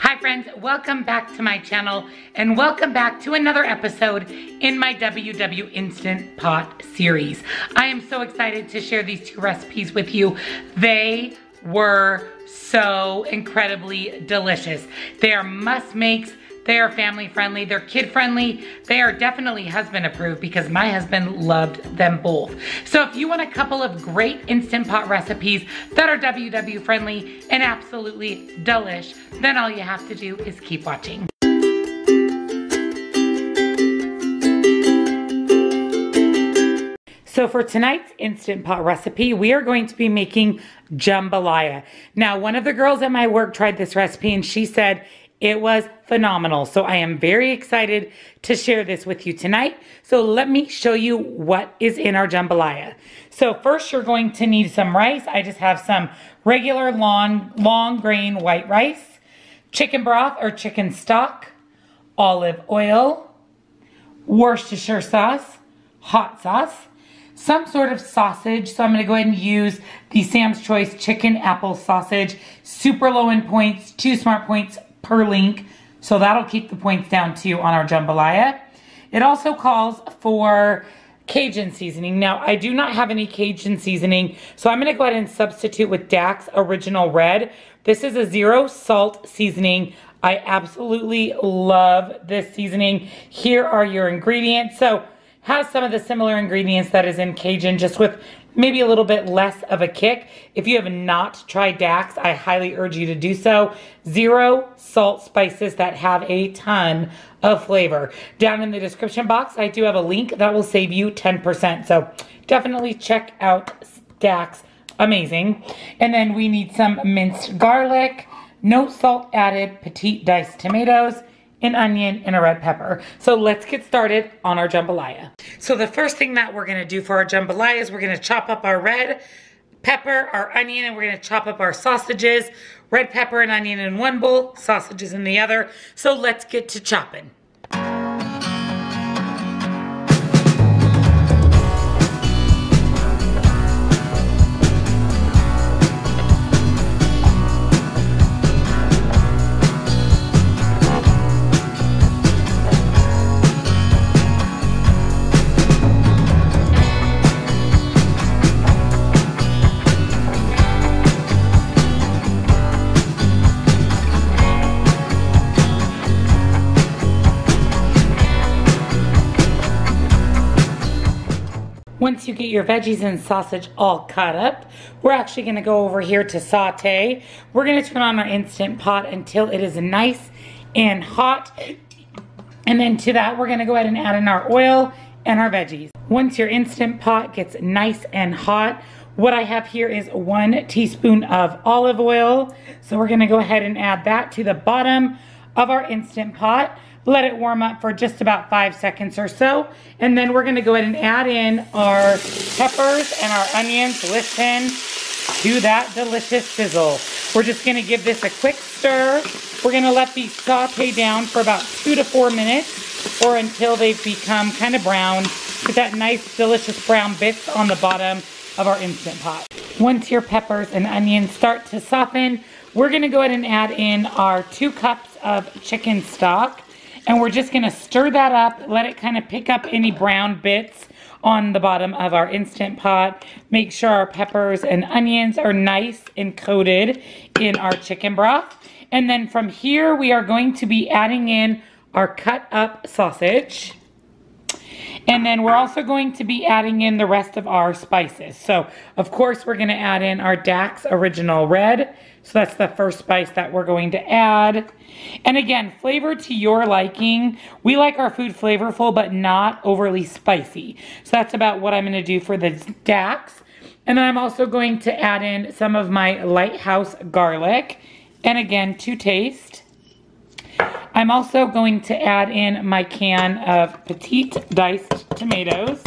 Hi friends, welcome back to my channel and welcome back to another episode in my WW Instant Pot series. I am so excited to share these two recipes with you. They were so incredibly delicious. They are must makes they are family friendly, they're kid friendly, they are definitely husband approved because my husband loved them both. So if you want a couple of great Instant Pot recipes that are WW friendly and absolutely delish, then all you have to do is keep watching. So for tonight's Instant Pot recipe, we are going to be making jambalaya. Now, one of the girls at my work tried this recipe and she said it was phenomenal. So I am very excited to share this with you tonight. So let me show you what is in our jambalaya. So first you're going to need some rice. I just have some regular long, long grain white rice, chicken broth or chicken stock, olive oil, Worcestershire sauce, hot sauce, some sort of sausage. So I'm going to go ahead and use the Sam's Choice chicken apple sausage. Super low in points, two smart points, per link. So that'll keep the points down too on our jambalaya. It also calls for Cajun seasoning. Now, I do not have any Cajun seasoning, so I'm going to go ahead and substitute with DAKS Original Red. This is a zero salt seasoning. I absolutely love this seasoning. Here are your ingredients. So, has some of the similar ingredients that is in Cajun, just with maybe a little bit less of a kick. If you have not tried DAKS, I highly urge you to do so. Zero salt spices that have a ton of flavor. Down in the description box, I do have a link that will save you 10%. So definitely check out DAKS. Amazing. And then we need some minced garlic, no salt added, petite diced tomatoes, an onion, and a red pepper. So let's get started on our jambalaya. So the first thing that we're gonna do for our jambalaya is we're gonna chop up our red pepper, our onion, and we're gonna chop up our sausages. Red pepper and onion in one bowl, sausages in the other. So let's get to chopping. Get your veggies and sausage all cut up, we're actually gonna go over here to saute. We're gonna turn on our Instant Pot until it is nice and hot. And then to that, we're gonna go ahead and add in our oil and our veggies. Once your Instant Pot gets nice and hot, what I have here is one teaspoon of olive oil. So we're gonna go ahead and add that to the bottom of our Instant Pot. Let it warm up for just about five seconds or so. And then we're gonna go ahead and add in our peppers and our onions. Listen to that delicious sizzle. We're just gonna give this a quick stir. We're gonna let these saute down for about two to four minutes or until they've become kind of brown. Get that nice, delicious brown bits on the bottom of our Instant Pot. Once your peppers and onions start to soften, we're gonna go ahead and add in our two cups of chicken stock. And we're just gonna stir that up, let it kind of pick up any brown bits on the bottom of our Instant Pot. Make sure our peppers and onions are nice and coated in our chicken broth. And then from here, we are going to be adding in our cut up sausage. And then we're also going to be adding in the rest of our spices. So, of course, we're gonna add in our DAKS Original Red. So that's the first spice that we're going to add. And again, flavor to your liking. We like our food flavorful, but not overly spicy. So that's about what I'm gonna do for the DAKS. And then I'm also going to add in some of my Litehouse garlic. And again, to taste. I'm also going to add in my can of petite diced tomatoes.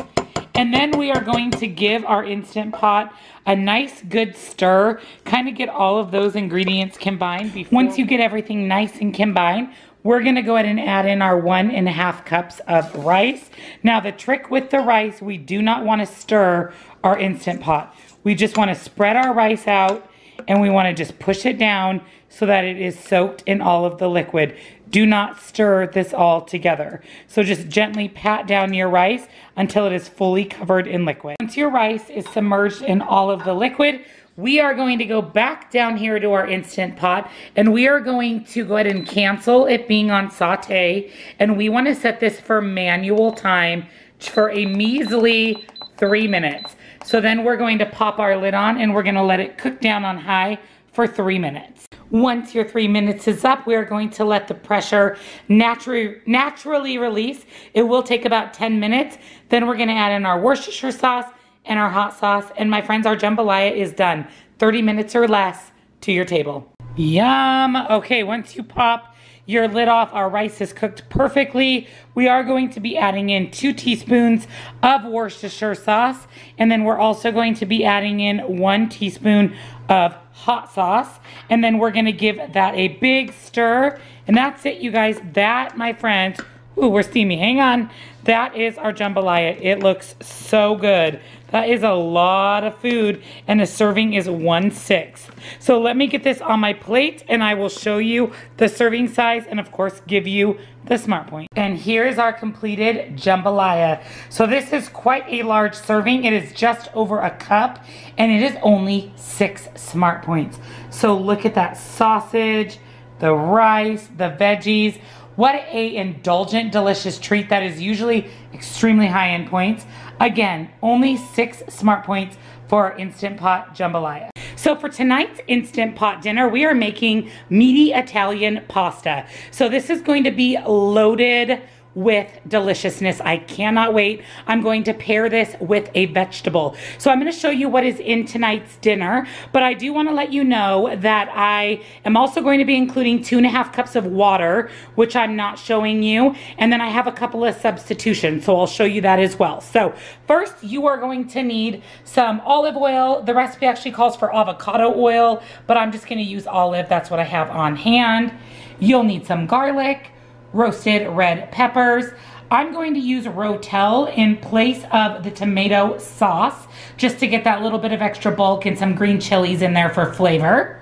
And then we are going to give our Instant Pot a nice good stir, kind of get all of those ingredients combined. Before. Once you get everything nice and combined, we're gonna go ahead and add in our one and a half cups of rice. Now the trick with the rice, we do not wanna stir our Instant Pot. We just wanna spread our rice out and we want to just push it down so that it is soaked in all of the liquid. Do not stir this all together. So just gently pat down your rice until it is fully covered in liquid. Once your rice is submerged in all of the liquid, we are going to go back down here to our Instant Pot and we are going to go ahead and cancel it being on saute and we want to set this for manual time for a measly three minutes. So then we're going to pop our lid on and we're gonna let it cook down on high for three minutes. Once your three minutes is up, we're going to let the pressure naturally, naturally release. It will take about 10 minutes. Then we're gonna add in our Worcestershire sauce and our hot sauce. And my friends, our jambalaya is done. 30 minutes or less to your table. Yum. Okay, once you pop your lid off, our rice is cooked perfectly. We are going to be adding in two teaspoons of Worcestershire sauce. And then we're also going to be adding in one teaspoon of hot sauce. And then we're gonna give that a big stir. And that's it, you guys. That, my friends, ooh, we're steamy. Hang on. That is our jambalaya. It looks so good. That is a lot of food and a serving is one sixth. So let me get this on my plate and I will show you the serving size and of course give you the smart point. And here is our completed jambalaya. So this is quite a large serving. It is just over a cup and it is only six smart points. So look at that sausage, the rice, the veggies. What a indulgent, delicious treat that is usually extremely high in points. Again, only six smart points for Instant Pot Jambalaya. So for tonight's Instant Pot dinner, we are making meaty Italian pasta. So this is going to be loaded with deliciousness. I cannot wait. I'm going to pair this with a vegetable. So I'm going to show you what is in tonight's dinner, but I do want to let you know that I am also going to be including two and a half cups of water, which I'm not showing you. And then I have a couple of substitutions, so I'll show you that as well. So first, you are going to need some olive oil. The recipe actually calls for avocado oil, but I'm just going to use olive. That's what I have on hand. You'll need some garlic, roasted red peppers. I'm going to use Rotel in place of the tomato sauce just to get that little bit of extra bulk and some green chilies in there for flavor.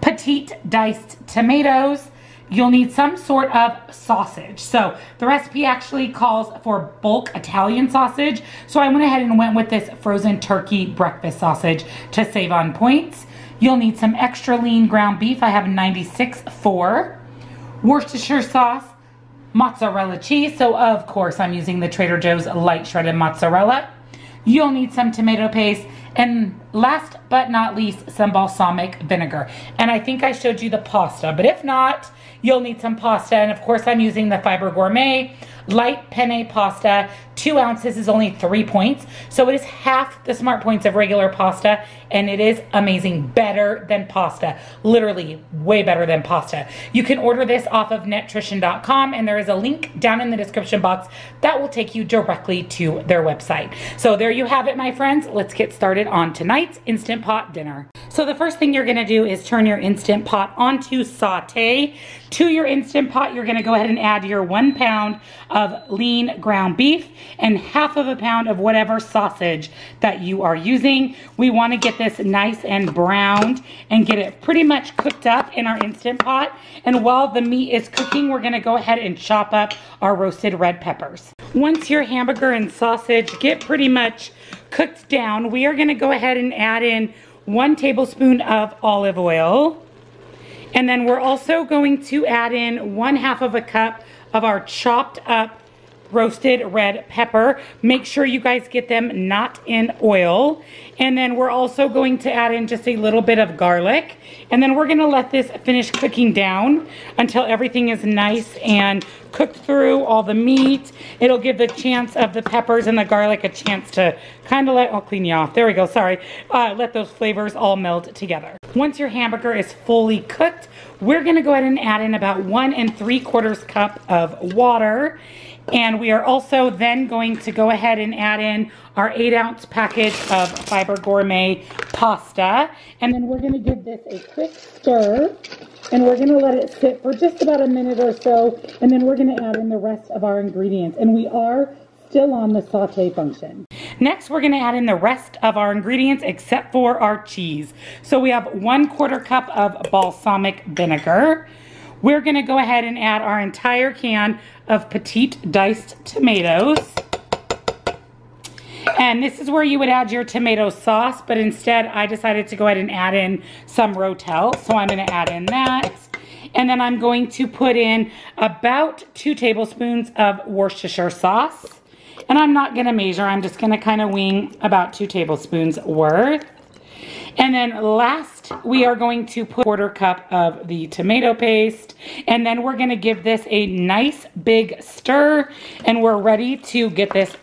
Petite diced tomatoes. You'll need some sort of sausage. So the recipe actually calls for bulk Italian sausage. So I went ahead and went with this frozen turkey breakfast sausage to save on points. You'll need some extra lean ground beef. I have 96.4. Worcestershire sauce, mozzarella cheese. So of course I'm using the Trader Joe's light shredded mozzarella. You'll need some tomato paste and last but not least some balsamic vinegar. And I think I showed you the pasta, but if not, you'll need some pasta. And of course I'm using the Fiber Gourmet light penne pasta. Two ounces is only three points. So it is half the smart points of regular pasta and it is amazing. Better than pasta. Literally way better than pasta. You can order this off of netrition.com and there is a link down in the description box that will take you directly to their website. So there you have it, my friends. Let's get started on tonight's Instant Pot dinner. So the first thing you're gonna do is turn your Instant Pot onto saute. To your Instant Pot, you're gonna go ahead and add your one pound of lean ground beef and half of a pound of whatever sausage that you are using. We wanna get this nice and browned and get it pretty much cooked up in our Instant Pot. And while the meat is cooking, we're gonna go ahead and chop up our roasted red peppers. Once your hamburger and sausage get pretty much cooked down, we are gonna go ahead and add in one tablespoon of olive oil. And then we're also going to add in one half of a cup of our chopped up roasted red pepper. Make sure you guys get them not in oil. And then we're also going to add in just a little bit of garlic. And then we're gonna let this finish cooking down until everything is nice and cooked through all the meat. It'll give the chance of the peppers and the garlic a chance to kind of let, I'll clean you off. There we go, sorry. Uh, let those flavors all meld together. Once your hamburger is fully cooked, we're gonna go ahead and add in about one and three quarters cup of water. And we are also then going to go ahead and add in our eight ounce package of Fiber Gourmet pasta. And then we're gonna give this a quick stir and we're gonna let it sit for just about a minute or so. And then we're gonna add in the rest of our ingredients. And we are still on the saute function. Next, we're gonna add in the rest of our ingredients except for our cheese. So we have one quarter cup of balsamic vinegar. We're gonna go ahead and add our entire can of petite diced tomatoes. And this is where you would add your tomato sauce, but instead I decided to go ahead and add in some Rotel. So I'm gonna add in that. And then I'm going to put in about two tablespoons of Worcestershire sauce. And I'm not gonna measure, I'm just gonna kind of wing about two tablespoons worth. And then last, we are going to put a quarter cup of the tomato paste. And then we're gonna give this a nice big stir. And we're ready to get this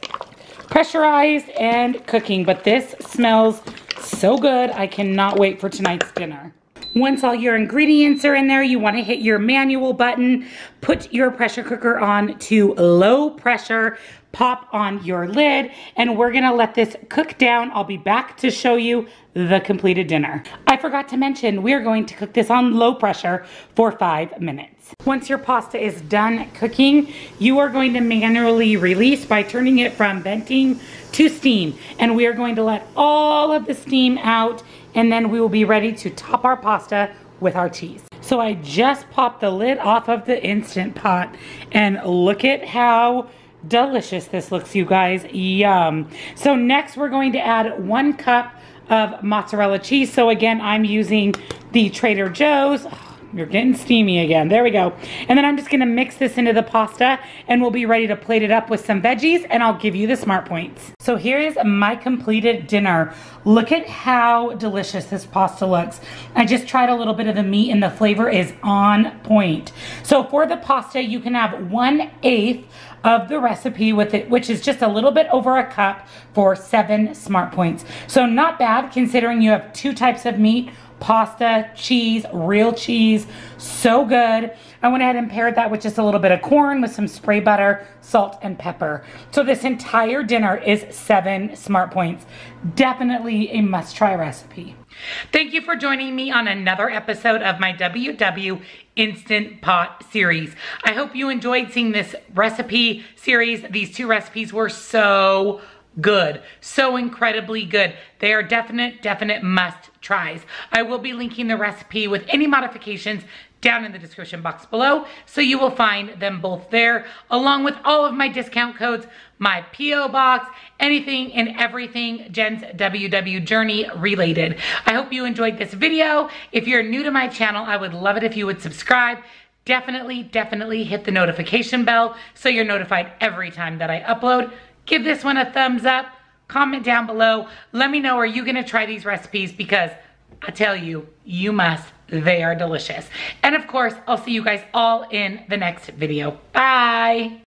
pressurized and cooking. But this smells so good. I cannot wait for tonight's dinner. Once all your ingredients are in there, you wanna hit your manual button, put your pressure cooker on to low pressure, pop on your lid, and we're gonna let this cook down. I'll be back to show you the completed dinner. I forgot to mention, we're going to cook this on low pressure for five minutes. Once your pasta is done cooking, you are going to manually release by turning it from venting to steam. And we are going to let all of the steam out and then we will be ready to top our pasta with our cheese. So I just popped the lid off of the Instant Pot and look at how delicious this looks, you guys. Yum. So next we're going to add one cup of mozzarella cheese. So again, I'm using the Trader Joe's. You're getting steamy again. There we go. And then I'm just gonna mix this into the pasta and we'll be ready to plate it up with some veggies and I'll give you the smart points. So here is my completed dinner. Look at how delicious this pasta looks. I just tried a little bit of the meat and the flavor is on point. So for the pasta, you can have one eighth of the recipe with it, which is just a little bit over a cup for seven smart points. So not bad considering you have two types of meat, pasta, cheese, real cheese, so good. I went ahead and paired that with just a little bit of corn with some spray butter, salt, and pepper. So this entire dinner is seven smart points. Definitely a must try recipe. Thank you for joining me on another episode of my WW Instant Pot series. I hope you enjoyed seeing this recipe series. These two recipes were so good. So incredibly good. They are definite, definite must tries. I will be linking the recipe with any modifications down in the description box below. So you will find them both there along with all of my discount codes, my P.O. box, anything and everything Jenn's WW journey related. I hope you enjoyed this video. If you're new to my channel, I would love it if you would subscribe definitely, definitely hit the notification bell so you're notified every time that I upload. Give this one a thumbs up, comment down below. Let me know, are you gonna try these recipes? Because I tell you, you must. They are delicious. And of course, I'll see you guys all in the next video. Bye.